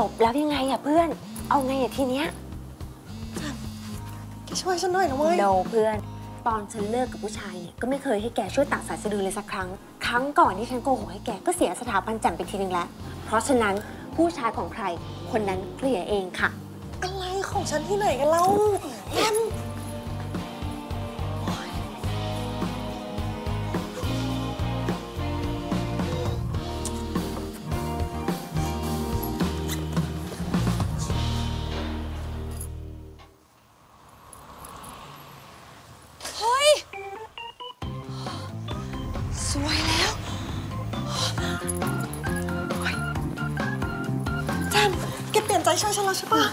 จบแล้วยังไงอะเพื่อน เอาไงอะทีเนี้ยแกช่วยฉันหน่อยนะเว้ยโนเพื่อน ตอนฉันเลิกกับผู้ชายเนี่ยก็ไม่เคยให้แกช่วยตัดสายสะดือเลยสักครั้ง ครั้งก่อนที่ฉันโกหกให้แกก็เสียสถาบันแจ่มไปทีนึงแล้ว เพราะฉะนั้นผู้ชายของใครคนนั้นเคลียร์เองค่ะ อะไรของฉันที่ไหนกันเล่าแอม สวยแล้วเฮ้ยแจมแกเปลี่ยนใจช่วยฉันแล้วใช่ปะ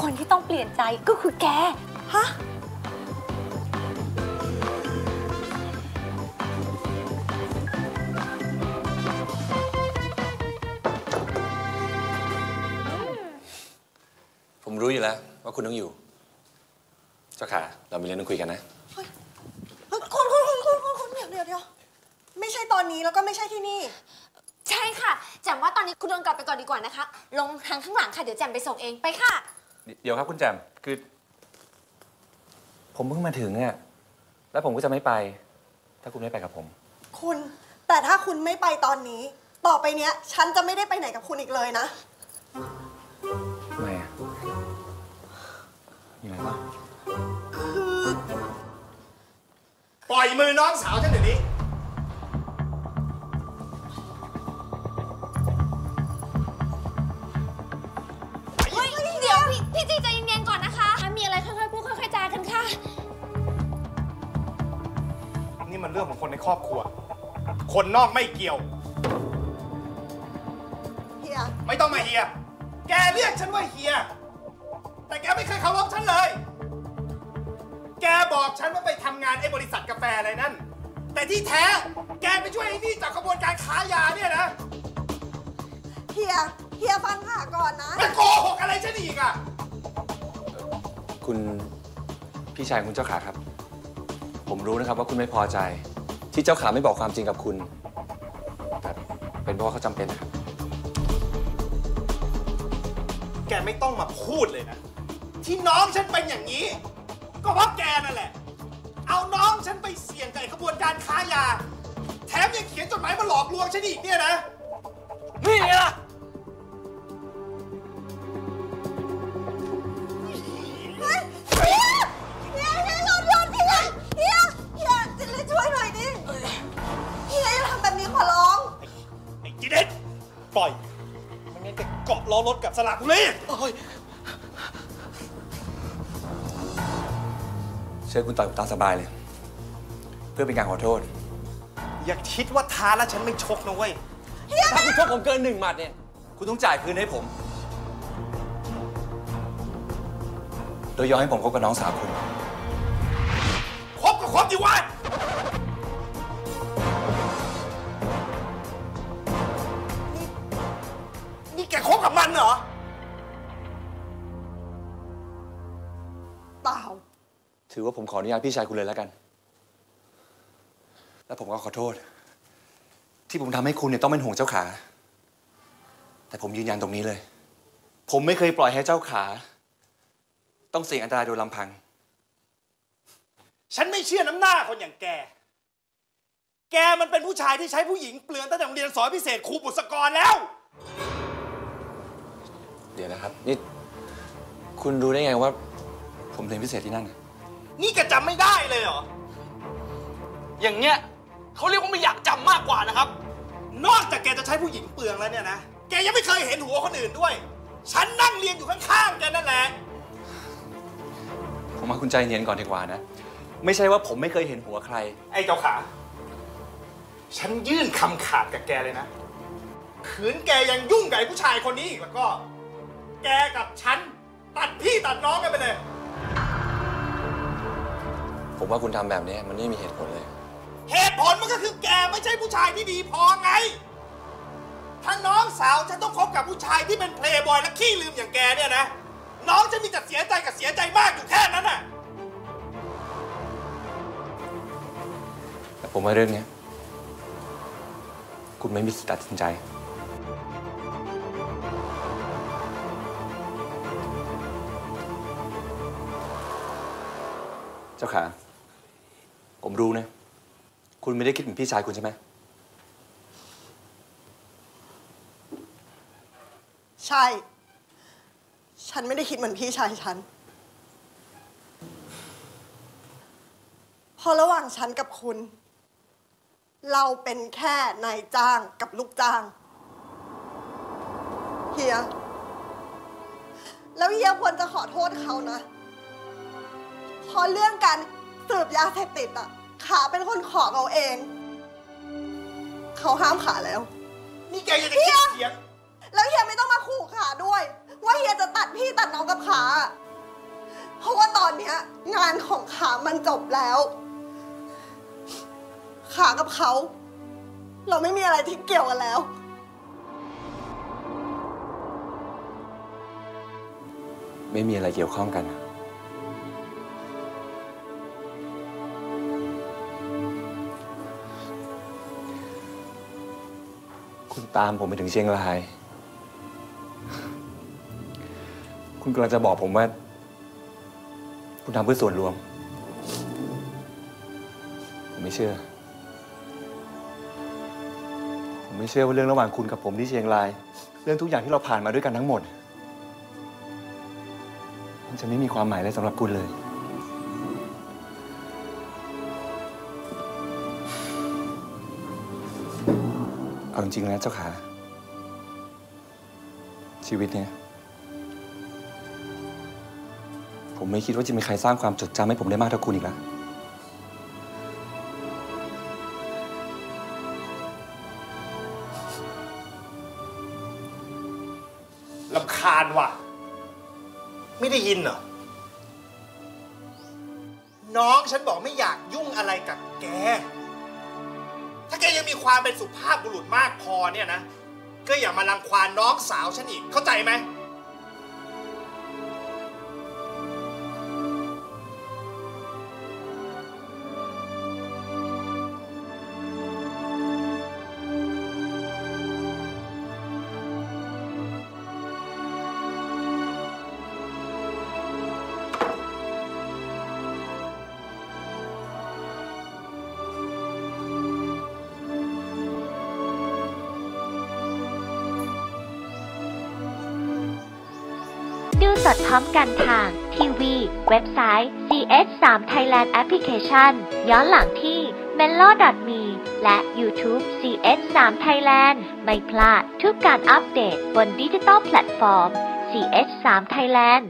คนที่ต้องเปลี่ยนใจก็คือแก ฮะ ผมรู้อยู่แล้วว่าคุณต้องอยู่ เจ้าขา เรามีเรื่องต้องคุยกันนะ ตอนนี้แล้วก็ไม่ใช่ที่นี่ ใช่ค่ะ แจมว่าตอนนี้คุณเดินกลับไปก่อนดีกว่านะคะ ลงทางข้างหลังค่ะเดี๋ยวแจมไปส่งเองไปค่ะ เดี๋ยวครับคุณแจมคือ ผมเพิ่งมาถึงเนี่ยแล้วผมก็จะไม่ไป ถ้าคุณไม่ไปกับผม คุณแต่ถ้าคุณไม่ไปตอนนี้ ต่อไปเนี้ย ฉันจะไม่ได้ไปไหนกับคุณอีกเลยนะทำไมอะมีอะไรวะ ปล่อยมือน้องสาวฉัน รื่องของคนในครอบครัว คนนอกไม่เกี่ยว เฮีย ไม่ต้องมาเฮีย แกเรียกฉันว่าเฮีย แต่แกไม่เคยเคารพฉันเลย แกบอกฉันว่าไปทำงานไอ้บริษัทกาแฟอะไรนั่น แต่ที่แท้ แกไปช่วยไอ้นี่จากขบวนการค้ายาเนี่ยนะเฮีย เฮียฟังค่ะก่อนนะ มันโกหกอะไรฉันอีกอะ คุณพี่ชายคุณเจ้าขาครับ ผมรู้นะครับว่าคุณไม่พอใจ ที่เจ้าขาไม่บอกความจริงกับคุณแต่เป็นเพราะว่าเขาจำเป็นนะครับ แกไม่ต้องมาพูดเลยนะ ที่น้องฉันเป็นอย่างนี้ ก็เพราะแกนั่นแหละ เอาน้องฉันไปเสี่ยงกับไอ้ขบวนการค้ายา แถมยังเขียนจดหมายมาหลอกลวงฉันอีกเนี่ยนะ นี่ไงล่ะ ล้อรถกับสลักกูเลยเชิญคุณต่อยผมตามสบายเลย เพื่อเป็นการขอโทษ อย่าคิดว่าท้าแล้วฉันไม่ชกนะเว้ย ถ้าคุณชกผมเกินหนึ่งหมัดเนี่ย คุณต้องจ่ายคืนให้ผม โดยยอมให้ผมคบกับน้องสาวคุณ คบก็คบดิวะ กคบกับมันเหรอ เปล่า ถือว่าผมขออนุญาตพี่ชายคุณเลยแล้วกัน และผมก็ขอโทษ ที่ผมทำให้คุณเนี่ยต้องเป็นห่วงเจ้าขา แต่ผมยืนยันตรงนี้เลย ผมไม่เคยปล่อยให้เจ้าขา ต้องเสี่ยงอันตรายโดยลำพัง ฉันไม่เชื่อน้ำหน้าคนอย่างแก แกมันเป็นผู้ชายที่ใช้ผู้หญิงเปลือนตั้งแต่โรงเรียนสอนพิเศษครูบุษกรแล้วเดี๋ยวนะครับ นี่ คุณรู้ได้ไงว่า ผมเรียนพิเศษที่นั่นน่ะนี่แกจำไม่ได้เลยเหรอ อย่างเงี้ยเขาเรียกว่าไม่อยากจำมากกว่านะครับ นอกจากแกจะใช้ผู้หญิงเปลืองแล้วเนี่ยนะ แกยังไม่เคยเห็นหัวคนอื่นด้วย ฉันนั่งเรียนอยู่ข้างๆแกนั่นแหละ ผมว่าคุณใจเย็นก่อนดีกว่านะ ไม่ใช่ว่าผมไม่เคยเห็นหัวใคร ไอ้เจ้าขา ฉันยื่นคำขาดกับแกเลยนะ ขืนแกยังยุ่งกับไอ้ผู้ชายคนนี้อีกแล้วก็ แกกับฉัน ตัดพี่ตัดน้องกันไปเลย ผมว่าคุณทำแบบนี้มันไม่มีเหตุผลเลย เหตุผลมันก็คือแกไม่ใช่ผู้ชายที่ดีพอไง ถ้าน้องสาวฉันต้องคบกับผู้ชายที่เป็นเพลย์บอยและขี้ลืมอย่างแกเนี่ยนะ น้องจะมีแต่เสียใจกับเสียใจมากอยู่แค่นั้นน่ะ แต่ผมว่าเรื่องเนี้ยคุณไม่มีสิทธิ์ตัดสินใจ จ้าขา ผมรู้นะ คุณไม่ได้คิดเหมือนพี่ชายคุณใช่ไหม ใช่ ฉันไม่ได้คิดเหมือนพี่ชายฉันพราะระหว่างฉันกับคุณ เราเป็นแค่นายจ้างกับลูกจ้าง เฮีย แล้วเฮียควรจะขอโทษเขานะ เพราะเรื่องการสืบยาเสพติดอะขาเป็นคนขอเราเอง เขาห้ามขาแล้ว นี่แกยังจะคิดเถียงแล้วเฮียไม่ต้องมาขู่ขาด้วย ว่าเฮียจะตัดพี่ตัดน้องกับขา เพราะว่าตอนเนี้ย งานของขามันจบแล้ว ขากับเขา เราไม่มีอะไรที่เกี่ยวกันแล้ว ไม่มีอะไรเกี่ยวข้องกัน คุณตามผมไปถึงเชียงราย คุณกำลังจะบอกผมว่า คุณทำเพื่อส่วนรวม ผมไม่เชื่อ ผมไม่เชื่อว่าเรื่องระหว่างคุณกับผมที่เชียงราย เรื่องทุกอย่างที่เราผ่านมาด้วยกันทั้งหมด มันจะไม่มีความหมายอะไรสำหรับคุณเลย เอาจริงๆนะเจ้าขา ชีวิตเนี้ยผมไม่คิดว่าจะมีใครสร้างความจดจำให้ผมได้มากเท่าคุณอีกแล้ว ลำคาญว่ะ ไม่ได้ยินเหรอ น้องฉันบอกไม่อยากยุ่งอะไรกับแก ถ้าแกยังมีความเป็นสุภาพบุรุษมากพอเนี่ยนะ ก็อย่ามารังควานน้องสาวฉันอีก เข้าใจไหม สดพร้อมกันทาง ทีวี เว็บไซต์ CH3 Thailand Application ย้อนหลังที่ Mello.me และ YouTube CH3 Thailand ไม่พลาดทุกการอัปเดตบน digital platform CH3 Thailand